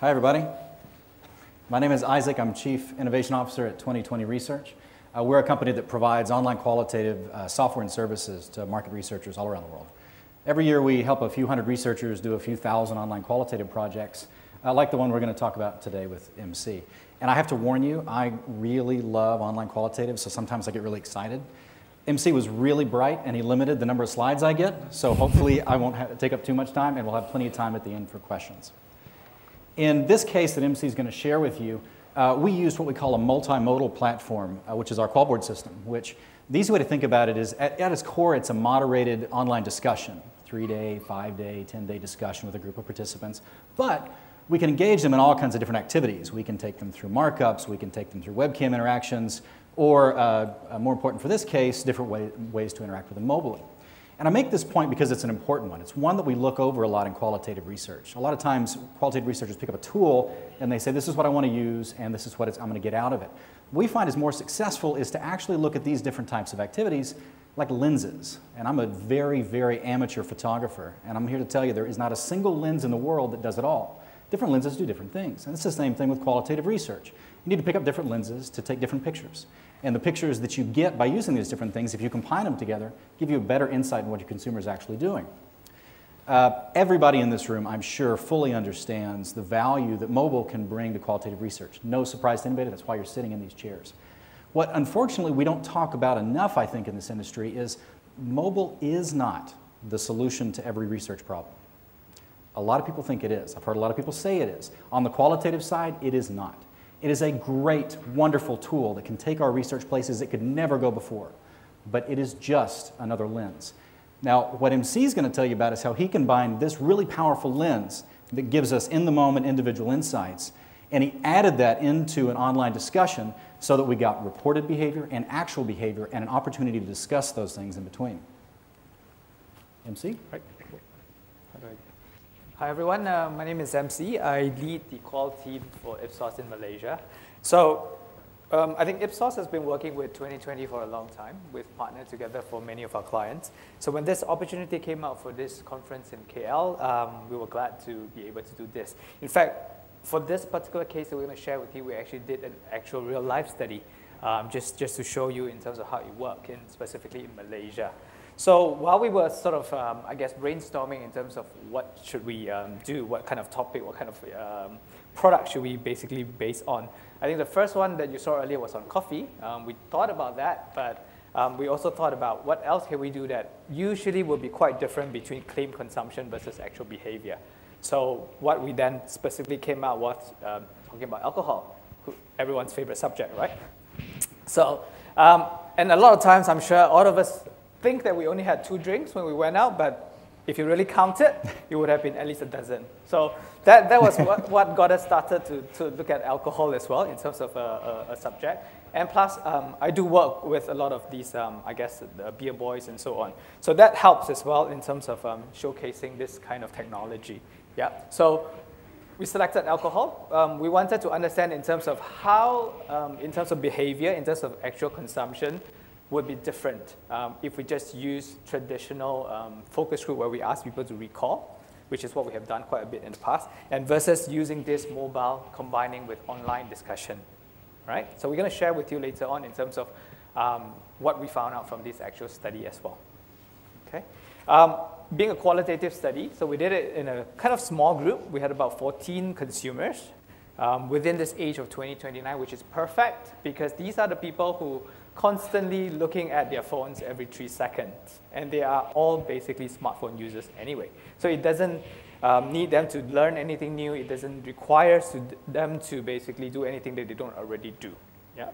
Hi, everybody. My name is Isaac. I'm Chief Innovation Officer at 2020 Research. Uh, we're a company that provides online qualitative uh, software and services to market researchers all around the world. Every year, we help a few hundred researchers do a few thousand online qualitative projects, uh, like the one we're going to talk about today with MC. And I have to warn you, I really love online qualitative, so sometimes I get really excited. MC was really bright and he limited the number of slides I get, so hopefully I won't take up too much time and we'll have plenty of time at the end for questions. In this case that MC is going to share with you, uh, we used what we call a multimodal platform, uh, which is our Qualboard system, which the easy way to think about it is at, at its core, it's a moderated online discussion, three day, five day, 10 day discussion with a group of participants. But we can engage them in all kinds of different activities. We can take them through markups, we can take them through webcam interactions, or uh, uh, more important for this case, different way, ways to interact with them mobily. And I make this point because it's an important one. It's one that we look over a lot in qualitative research. A lot of times, qualitative researchers pick up a tool and they say, This is what I want to use, and this is what I'm going to get out of it. What we find is more successful is to actually look at these different types of activities like lenses. And I'm a very, very amateur photographer, and I'm here to tell you there is not a single lens in the world that does it all. Different lenses do different things. And it's the same thing with qualitative research. You need to pick up different lenses to take different pictures. And the pictures that you get by using these different things, if you combine them together, give you a better insight in what your consumer is actually doing. Uh, everybody in this room, I'm sure, fully understands the value that mobile can bring to qualitative research. No surprise to anybody, that's why you're sitting in these chairs. What unfortunately we don't talk about enough, I think, in this industry is mobile is not the solution to every research problem. A lot of people think it is. I've heard a lot of people say it is. On the qualitative side, it is not. It is a great, wonderful tool that can take our research places it could never go before, but it is just another lens. Now, what MC is going to tell you about is how he combined this really powerful lens that gives us in the moment individual insights, and he added that into an online discussion so that we got reported behavior and actual behavior and an opportunity to discuss those things in between. MC? Right. Hi everyone, uh, my name is MC. I lead the qual team for Ipsos in Malaysia. So um, I think Ipsos has been working with 2020 for a long time. We've partnered together for many of our clients. So when this opportunity came out for this conference in KL, um, we were glad to be able to do this. In fact, for this particular case that we're going to share with you, we actually did an actual real life study um, just, just to show you in terms of how it worked, and specifically in Malaysia. So while we were sort of, um, I guess, brainstorming in terms of what should we um, do, what kind of topic, what kind of um, product should we basically base on, I think the first one that you saw earlier was on coffee. Um, we thought about that, but um, we also thought about what else can we do that usually will be quite different between claim consumption versus actual behavior. So what we then specifically came out was um, talking about alcohol, everyone's favorite subject, right? So, and a lot of times I'm sure all of us think that we only had two drinks when we went out, but if you really count it, it would have been at least a dozen. So that, that was what, what got us started to, to look at alcohol as well in terms of a, a, a subject. And plus, um, I do work with a lot of these, um, I guess, the beer boys and so on. So that helps as well in terms of um, showcasing this kind of technology. Yeah. So we selected alcohol. Um, we wanted to understand in terms of how, um, in terms of behavior, in terms of actual consumption, would be different um, if we just use traditional um, focus group where we ask people to recall, which is what we have done quite a bit in the past, and versus using this mobile combining with online discussion, right? So we're going to share with you later on in terms of um, what we found out from this actual study as well, okay? Um, being a qualitative study, so we did it in a kind of small group. We had about 14 consumers um, within this age of 2029, which is perfect because these are the people who constantly looking at their phones every three seconds. And they are all basically smartphone users anyway. So it doesn't um, need them to learn anything new. It doesn't require to them to basically do anything that they don't already do. Yeah?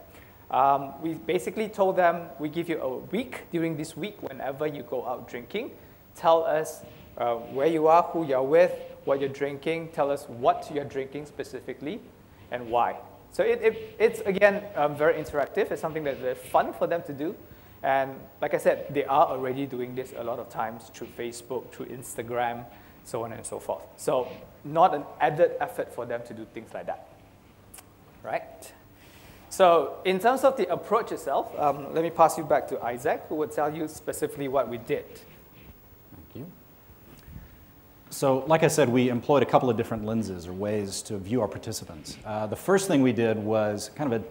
Um, we basically told them, we give you a week. During this week, whenever you go out drinking, tell us uh, where you are, who you're with, what you're drinking, tell us what you're drinking specifically, and why. So it, it, it's, again, um, very interactive. It's something that's very fun for them to do. And like I said, they are already doing this a lot of times through Facebook, through Instagram, so on and so forth. So not an added effort for them to do things like that, right? So in terms of the approach itself, um, let me pass you back to Isaac, who will tell you specifically what we did. You. So, like I said, we employed a couple of different lenses or ways to view our participants. Uh, the first thing we did was kind of a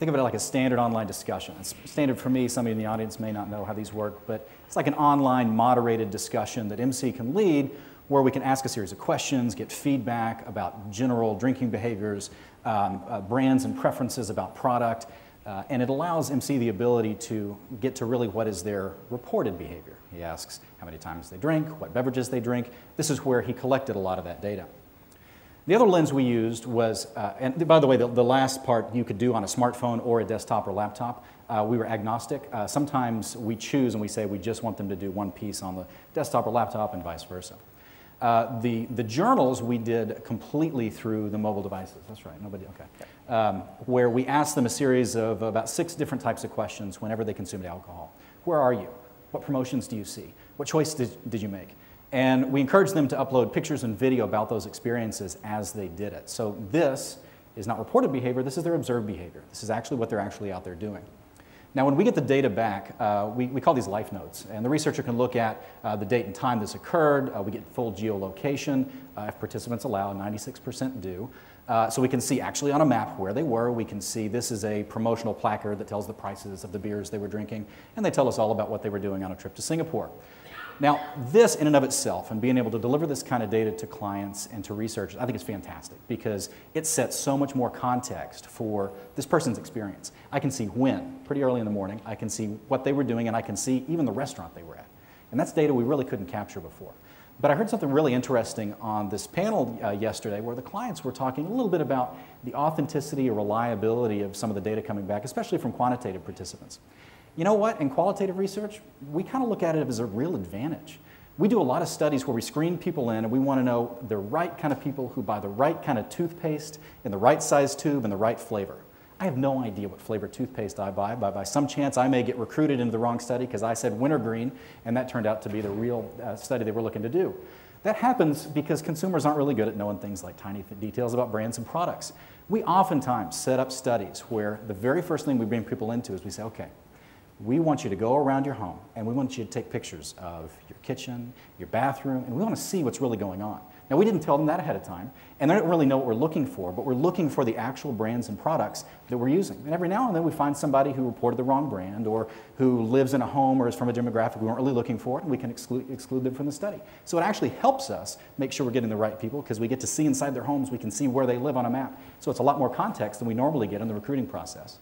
think of it like a standard online discussion. It's standard for me, somebody in the audience may not know how these work, but it's like an online moderated discussion that MC can lead where we can ask a series of questions, get feedback about general drinking behaviors, um, uh, brands and preferences about product, uh, and it allows MC the ability to get to really what is their reported behavior. He asks how many times they drink, what beverages they drink. This is where he collected a lot of that data. The other lens we used was, uh, and by the way, the, the, last part you could do on a smartphone or a desktop or laptop. Uh, we were agnostic. Uh, sometimes we choose and we say we just want them to do one piece on the desktop or laptop and vice versa. Uh, the, the journals we did completely through the mobile devices. That's right, nobody, okay. Um, where we asked them a series of about six different types of questions whenever they consumed alcohol. Where are you? What promotions do you see? What choice did, did you make? And we encouraged them to upload pictures and video about those experiences as they did it. So this is not reported behavior, this is their observed behavior. This is actually what they're actually out there doing. Now, when we get the data back, uh, we, we call these live notes. And the researcher can look at uh, the date and time this occurred. Uh, we get full geolocation. Uh, if participants allow, 96% do. Uh, so we can see actually on a map where they were. We can see this is a promotional placard that tells the prices of the beers they were drinking. And they tell us all about what they were doing on a trip to Singapore. Now, this in and of itself, and being able to deliver this kind of data to clients and to researchers, I think is fantastic because it sets so much more context for this person's experience. I can see when, pretty early in the morning, I can see what they were doing, and I can see even the restaurant they were at. And that's data we really couldn't capture before. But I heard something really interesting on this panel uh, yesterday where the clients were talking a little bit about the authenticity or reliability of some of the data coming back, especially from quantitative participants. You know what? In qualitative research, we kind of look at it as a real advantage. We do a lot of studies where we screen people in and we want to know the right kind of people who buy the right kind of toothpaste in the right size tube and the right flavor. I have no idea what flavor toothpaste I buy, but by some chance I may get recruited into the wrong study because I said wintergreen and that turned out to be the real uh, study they were looking to do. That happens because consumers aren't really good at knowing things like tiny details about brands and products. We oftentimes set up studies where the very first thing we bring people into is we say, okay, we want you to go around your home and we want you to take pictures of your kitchen, your bathroom, and we want to see what's really going on. Now, we didn't tell them that ahead of time, and they don't really know what we're looking for, but we're looking for the actual brands and products that we're using. And every now and then we find somebody who reported the wrong brand or who lives in a home or is from a demographic we weren't really looking for, and we can exclude, exclude them from the study. So it actually helps us make sure we're getting the right people because we get to see inside their homes, we can see where they live on a map. So it's a lot more context than we normally get in the recruiting process.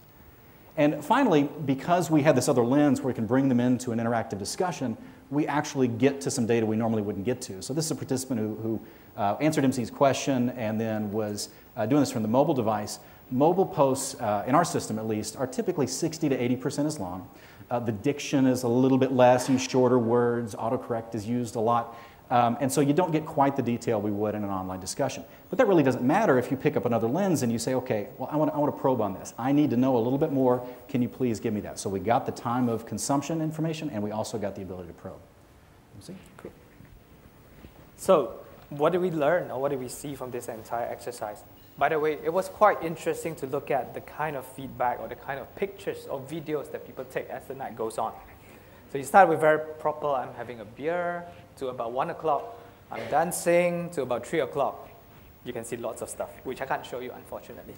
And finally, because we had this other lens where we can bring them into an interactive discussion, we actually get to some data we normally wouldn't get to. So this is a participant who, who uh, answered MC's question and then was uh, doing this from the mobile device. Mobile posts, uh, in our system at least, are typically 60 to 80% as long. Uh, the diction is a little bit less, use shorter words, autocorrect is used a lot. Um, and so you don't get quite the detail we would in an online discussion. But that really doesn't matter if you pick up another lens and you say, okay, well, I want, to, I probe on this. I need to know a little bit more. Can you please give me that? So we got the time of consumption information and we also got the ability to probe. See? Cool. So what did we learn or what did we see from this entire exercise? By the way, it was quite interesting to look at the kind of feedback or the kind of pictures or videos that people take as the night goes on. So you start with very proper, I'm having a beer, to about 1 o'clock, I'm dancing, to about 3 o'clock. You can see lots of stuff, which I can't show you, unfortunately.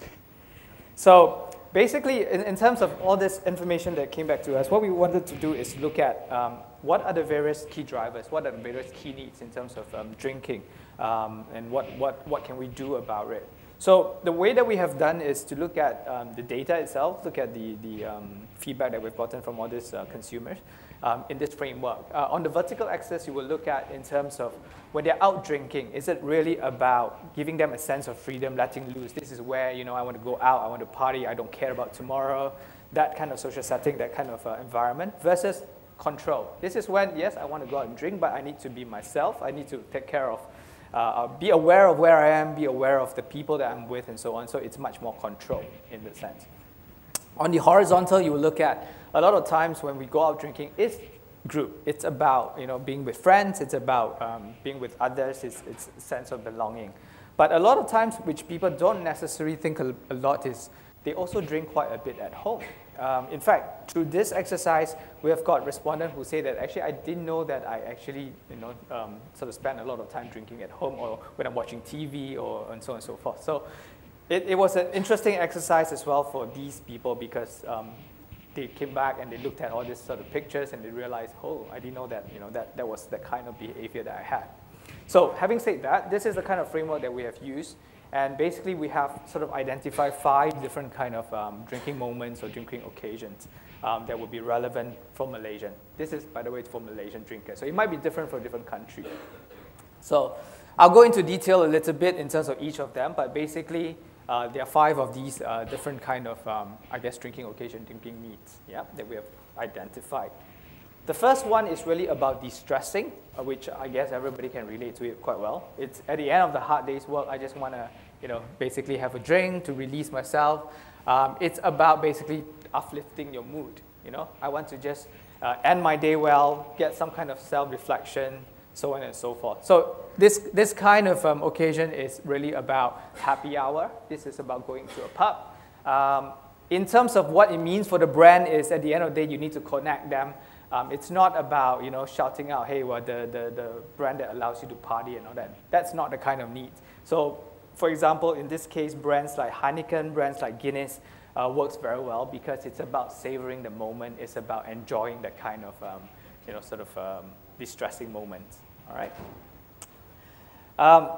So basically, in, in terms of all this information that came back to us, what we wanted to do is look at um, what are the various key drivers, what are the various key needs in terms of um, drinking, um, and what, what, what can we do about it. So the way that we have done is to look at um, the data itself, look at the, the um, feedback that we've gotten from all these uh, consumers, um, in this framework. Uh, on the vertical axis, you will look at in terms of when they're out drinking, is it really about giving them a sense of freedom, letting loose? This is where, you know, I want to go out, I want to party, I don't care about tomorrow, that kind of social setting, that kind of uh, environment, versus control. This is when, yes, I want to go out and drink, but I need to be myself, I need to take care of uh, uh be aware of where I am, be aware of the people that I'm with, and so on. So it's much more control in that sense. On the horizontal, you will look at a lot of times when we go out drinking, it's group. It's about you know being with friends. It's about um, being with others. It's, it's sense of belonging. But a lot of times, which people don't necessarily think a, a lot, is they also drink quite a bit at home. Um, in fact, through this exercise, we have got respondents who say that actually I didn't know that I actually, you know, um, sort of spend a lot of time drinking at home or when I'm watching TV or and so on and so forth. So it, it was an interesting exercise as well for these people because um, they came back and they looked at all these sort of pictures and they realized, oh, I didn't know that, you know, that, that was the kind of behavior that I had. So having said that, this is the kind of framework that we have used and basically, we have sort of identified five different kind of um, drinking moments or drinking occasions um, that would be relevant for Malaysian. This is, by the way, for Malaysian drinkers. So it might be different for different countries. So I'll go into detail a little bit in terms of each of them, but basically, uh, there are five of these uh, different kind of, um, I guess, drinking occasion, drinking needs, yeah, that we have identified. The first one is really about de-stressing, uh, which I guess everybody can relate to it quite well. It's at the end of the hard day's work, I just want to, you know, basically have a drink to release myself. Um, it's about basically uplifting your mood. You know, I want to just uh, end my day well, get some kind of self-reflection, so on and so forth. So this, this kind of um, occasion is really about happy hour. This is about going to a pub. Um, in terms of what it means for the brand is at the end of the day, you need to connect them um, it's not about you know shouting out, hey, well, the, the, the brand that allows you to party and all that. That's not the kind of need. So, for example, in this case, brands like Heineken, brands like Guinness uh, works very well because it's about savoring the moment. It's about enjoying the kind of um, you know sort of um, distressing moments. All right. Um,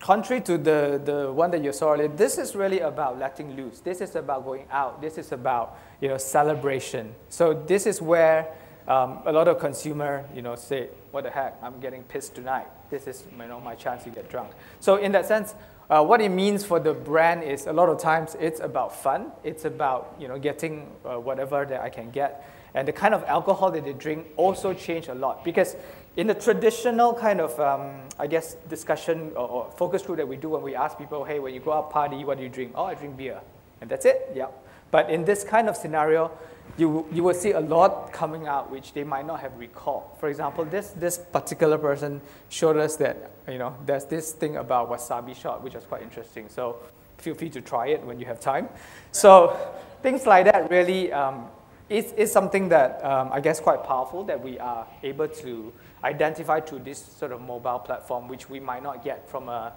contrary to the, the one that you saw earlier, this is really about letting loose. This is about going out. This is about you know celebration. So this is where um, a lot of consumer, you know, say, what the heck, I'm getting pissed tonight. This is, you know, my chance to get drunk. So in that sense, uh, what it means for the brand is a lot of times it's about fun. It's about, you know, getting uh, whatever that I can get. And the kind of alcohol that they drink also change a lot because in the traditional kind of, um, I guess, discussion or, or, focus group that we do when we ask people, hey, when you go out party, what do you drink? Oh, I drink beer. And that's it, yeah. But in this kind of scenario, you, you will see a lot coming out which they might not have recalled. For example, this, this particular person showed us that, you know, there's this thing about wasabi shot, which was quite interesting. So feel free to try it when you have time. So things like that really um, is something that um, I guess quite powerful that we are able to identify through this sort of mobile platform, which we might not get from a,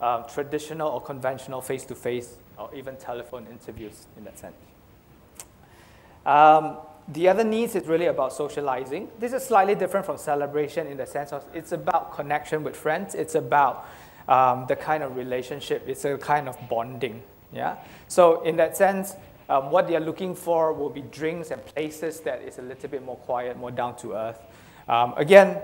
a traditional or conventional face-to-face -face or even telephone interviews in that sense. Um, the other needs is really about socializing. This is slightly different from celebration in the sense of it's about connection with friends. It's about um, the kind of relationship. It's a kind of bonding. Yeah. So in that sense, um, what they are looking for will be drinks and places that is a little bit more quiet, more down to earth. Um, again,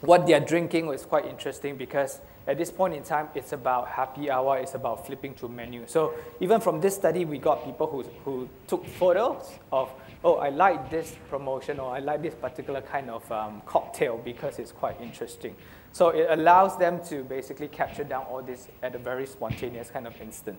what they are drinking was quite interesting because at this point in time, it's about happy hour, it's about flipping through menu. So even from this study, we got people who, who took photos of, oh, I like this promotion or I like this particular kind of um, cocktail because it's quite interesting. So it allows them to basically capture down all this at a very spontaneous kind of instant.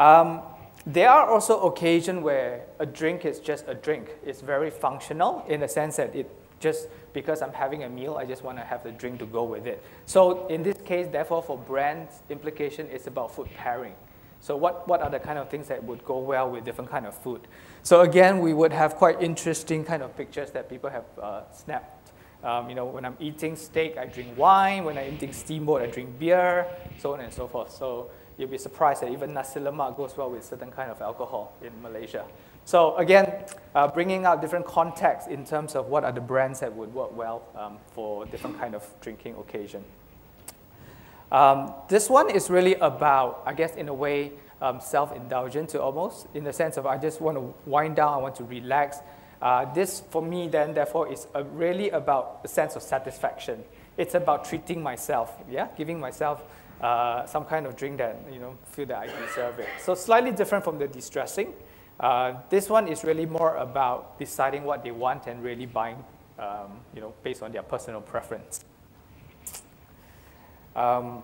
Um, there are also occasions where a drink is just a drink. It's very functional in the sense that it just because I'm having a meal, I just want to have the drink to go with it. So in this case, therefore, for brands, implication is about food pairing. So what, what are the kind of things that would go well with different kind of food? So again, we would have quite interesting kind of pictures that people have uh, snapped. Um, you know, when I'm eating steak, I drink wine. When I'm eating steamboat, I drink beer, so on and so forth. So you'll be surprised that even nasi lemak goes well with certain kind of alcohol in Malaysia. So again, uh, bringing out different contexts in terms of what are the brands that would work well um, for different kind of drinking occasion. Um, this one is really about, I guess, in a way, um, self-indulgent to almost, in the sense of I just want to wind down, I want to relax. Uh, this, for me, then, therefore, is a, really about a sense of satisfaction. It's about treating myself, yeah, giving myself uh, some kind of drink that, you know, feel that I deserve it. So slightly different from the distressing. Uh, this one is really more about deciding what they want and really buying, um, you know, based on their personal preference. Um,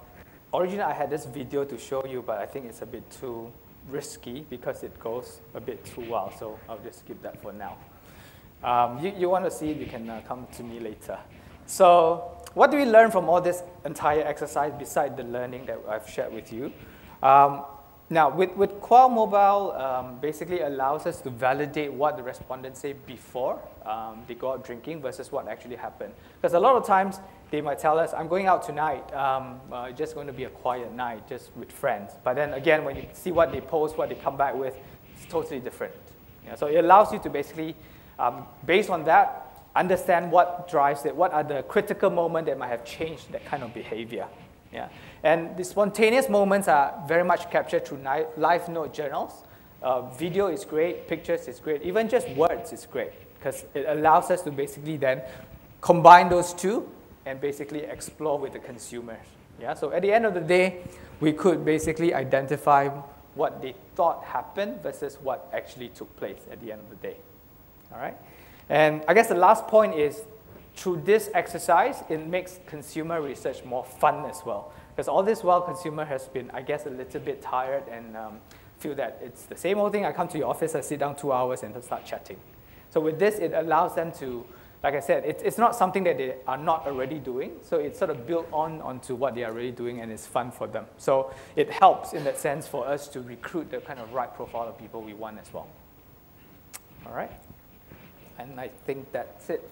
originally, I had this video to show you, but I think it's a bit too risky because it goes a bit too wild, so I'll just skip that for now. Um, you, you want to see it, you can uh, come to me later. So what do we learn from all this entire exercise besides the learning that I've shared with you? Um, now, with, with Qual Mobile, um, basically allows us to validate what the respondents say before um, they go out drinking versus what actually happened. Because a lot of times, they might tell us, I'm going out tonight, um, uh, just going to be a quiet night, just with friends. But then again, when you see what they post, what they come back with, it's totally different. Yeah, so it allows you to basically, um, based on that, understand what drives it, what are the critical moments that might have changed that kind of behavior. Yeah. And the spontaneous moments are very much captured through live note journals. Uh, video is great, pictures is great, even just words is great because it allows us to basically then combine those two and basically explore with the consumers. Yeah? So at the end of the day, we could basically identify what they thought happened versus what actually took place at the end of the day. All right? And I guess the last point is through this exercise, it makes consumer research more fun as well. Because all this while, consumer has been, I guess, a little bit tired and um, feel that it's the same old thing. I come to your office, I sit down two hours and start chatting. So with this, it allows them to, like I said, it's, it's not something that they are not already doing. So it's sort of built on onto what they are already doing and it's fun for them. So it helps in that sense for us to recruit the kind of right profile of people we want as well. All right? And I think that's it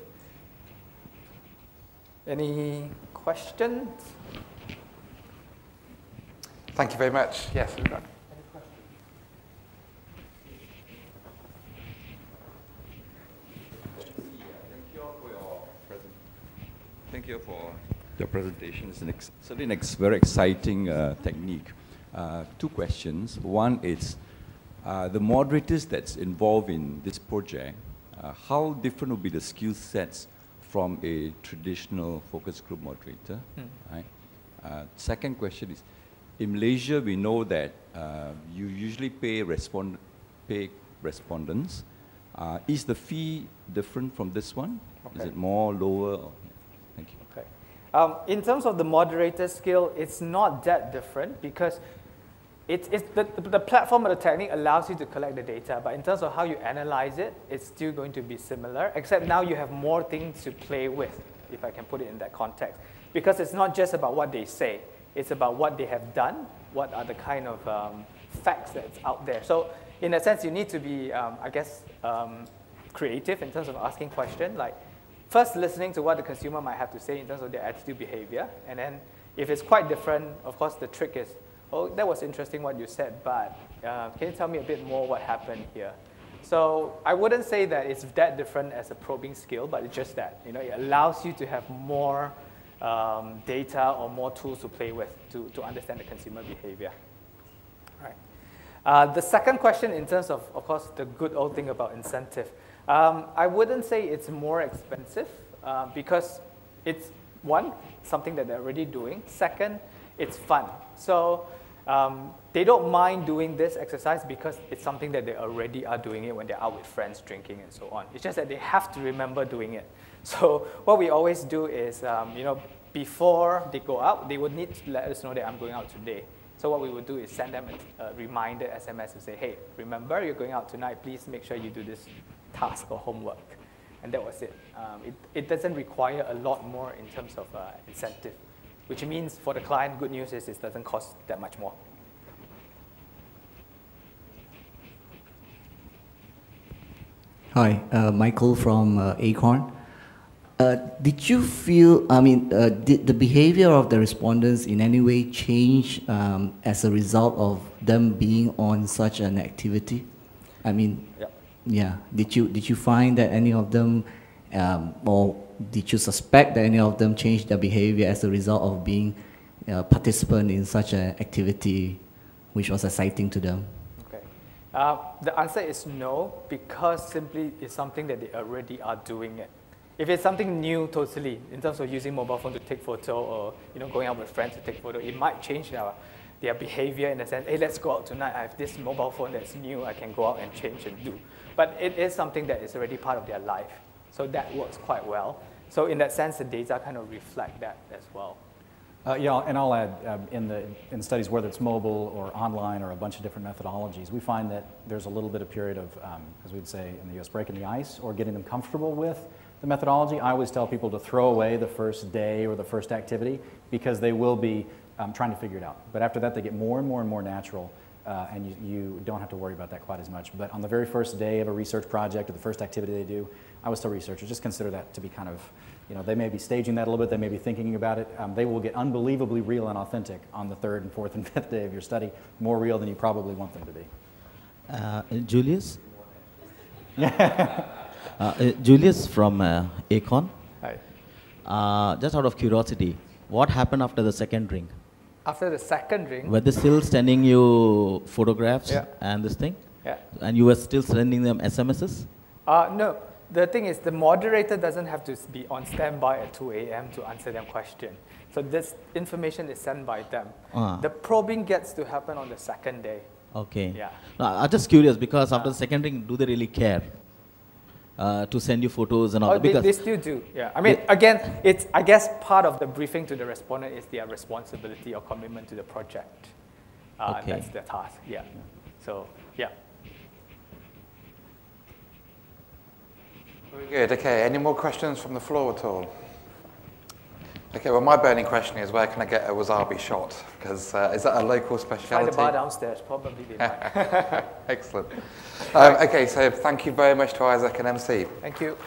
any questions? Thank you very much. Yes, we've got. Thank you for your presentation. It's an certainly a very exciting uh, technique. Uh, two questions. One is uh, the moderators that's involved in this project, uh, how different would be the skill sets from a traditional focus group moderator. Mm. Right? Uh, second question is, in Malaysia, we know that uh, you usually pay, respond, pay respondents. Uh, is the fee different from this one? Okay. Is it more, lower? Or, yeah. Thank you. Okay. Um, in terms of the moderator skill, it's not that different because it's, it's the, the platform or the technique allows you to collect the data, but in terms of how you analyze it, it's still going to be similar, except now you have more things to play with, if I can put it in that context. Because it's not just about what they say, it's about what they have done, what are the kind of um, facts that's out there. So in a sense, you need to be, um, I guess, um, creative in terms of asking questions, like first listening to what the consumer might have to say in terms of their attitude behavior, and then if it's quite different, of course, the trick is oh, that was interesting what you said, but uh, can you tell me a bit more what happened here? So I wouldn't say that it's that different as a probing skill, but it's just that. You know, it allows you to have more um, data or more tools to play with to, to understand the consumer behavior. Right. Uh, the second question in terms of, of course, the good old thing about incentive, um, I wouldn't say it's more expensive uh, because it's, one, something that they're already doing. Second, it's fun. So um, they don't mind doing this exercise because it's something that they already are doing it when they're out with friends drinking and so on. It's just that they have to remember doing it. So what we always do is, um, you know, before they go out, they would need to let us know that I'm going out today. So what we would do is send them a, a reminder SMS to say, hey, remember you're going out tonight, please make sure you do this task or homework. And that was it. Um, it, it doesn't require a lot more in terms of uh, incentive which means for the client, good news is it doesn't cost that much more. Hi, uh, Michael from uh, Acorn. Uh, did you feel, I mean, uh, did the behavior of the respondents in any way change um, as a result of them being on such an activity? I mean, yeah. yeah. Did you did you find that any of them, um, or did you suspect that any of them changed their behavior as a result of being a participant in such an activity which was exciting to them? Okay. Uh, the answer is no, because simply it's something that they already are doing it. If it's something new totally, in terms of using mobile phone to take photo or you know, going out with friends to take photo, it might change their, their behavior in the sense, hey, let's go out tonight. I have this mobile phone that's new. I can go out and change and do. But it is something that is already part of their life. So that works quite well. So in that sense, the data kind of reflect that as well. Uh, yeah, and I'll add, um, in, the, in studies, whether it's mobile or online or a bunch of different methodologies, we find that there's a little bit of period of, um, as we'd say in the US, breaking the ice or getting them comfortable with the methodology. I always tell people to throw away the first day or the first activity because they will be um, trying to figure it out. But after that, they get more and more and more natural uh, and you, you don't have to worry about that quite as much. But on the very first day of a research project or the first activity they do, I always tell researchers just consider that to be kind of, you know, they may be staging that a little bit, they may be thinking about it. Um, they will get unbelievably real and authentic on the third and fourth and fifth day of your study, more real than you probably want them to be. Uh, Julius? uh, uh, Julius from uh, Acorn. Hi. Uh, just out of curiosity, what happened after the second ring? After the second ring, Were they still sending you photographs Yeah. and this thing? yeah. And you were still sending them SMSs? Uh, no, the thing is the moderator doesn't have to be on standby at 2 a.m. to answer them question. So this information is sent by them. Ah. The probing gets to happen on the second day. Okay. Yeah. No, I'm just curious because after the second ring, do they really care uh, to send you photos and all Oh, that? they, Because they still do. Yeah. I mean, again, it's I guess part of the briefing to the respondent is their responsibility or commitment to the project. Uh, Okay. That's their task. Yeah. So yeah. Very good. Okay, any more questions from the floor at all? Okay, well, my burning question is where can I get a wasabi shot? Because uh, is that a local speciality? the bar downstairs. Probably. Excellent. Um, okay, so thank you very much to Isaac and MC. Thank you.